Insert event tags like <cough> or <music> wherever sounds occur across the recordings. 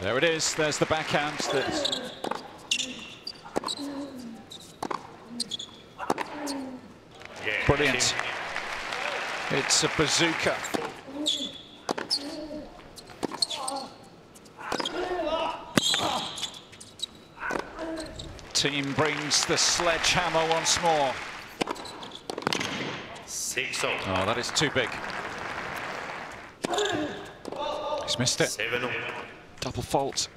There it is. There's the backhand. That's brilliant. It's a bazooka. Thiem brings the sledgehammer once more. Six. Oh, that is too big. He's missed it. Seven. Double fault.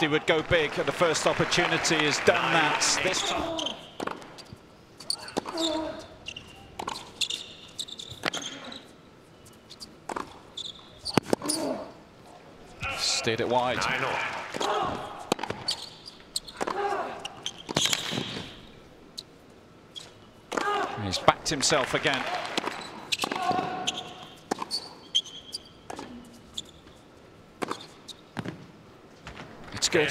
He would go big at the first opportunity, has done that. This time. Steered it wide. Nine all. He's backed himself again. It's good.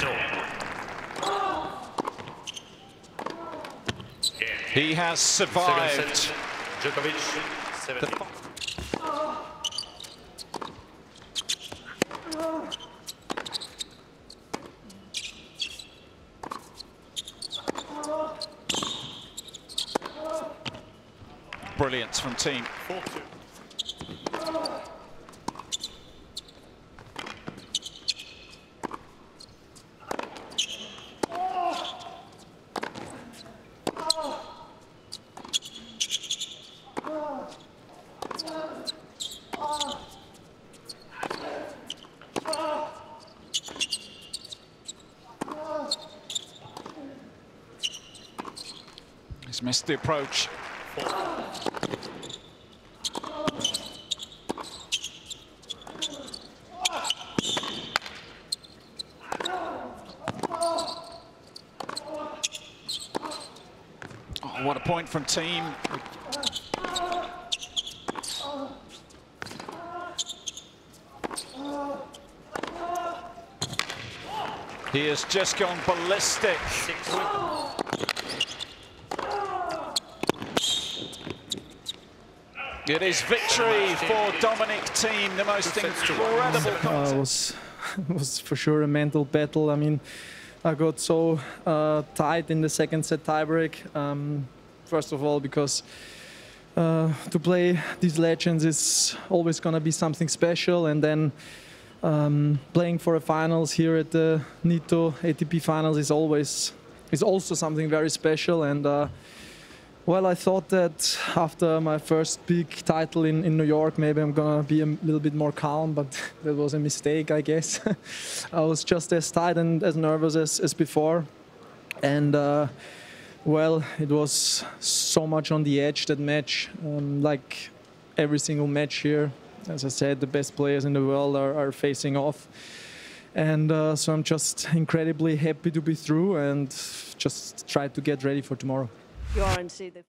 He has survived. Djokovic. Seven. Brilliant from Thiem. Missed the approach. Oh, what a point from Thiem. He has just gone ballistic. Six all. It is victory for Dominic Thiem, the most incredible uh, contest. was <laughs> was for sure a mental battle. I mean, I got so uh, tight in the second set tiebreak. Um, first of all, because uh, to play these legends is always gonna be something special, and then um, playing for a finals here at the Nitto ATP finals is always is also something very special and. Uh, well, I thought that after my first big title in, in New York, maybe I'm gonna be a little bit more calm, but <laughs> that was a mistake, I guess. <laughs> I was just as tight and as nervous as, as before. And uh, well, it was so much on the edge that match, um, like every single match here. As I said, the best players in the world are, are facing off. And uh, so I'm just incredibly happy to be through and just try to get ready for tomorrow. You are and see the